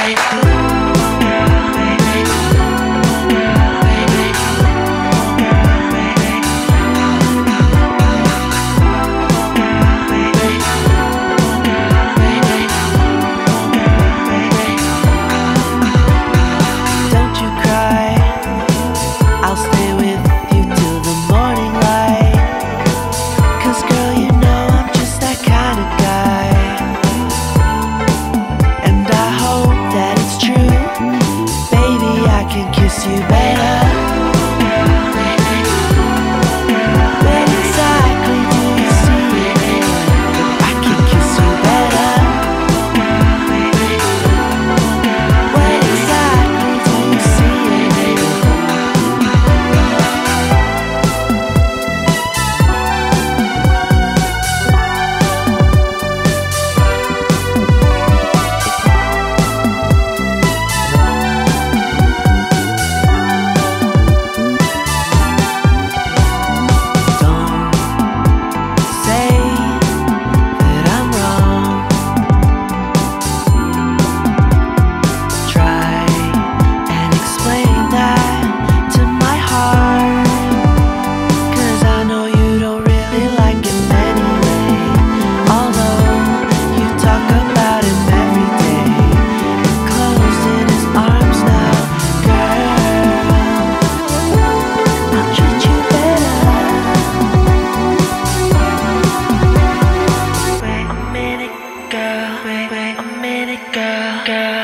night. you better. girl, girl.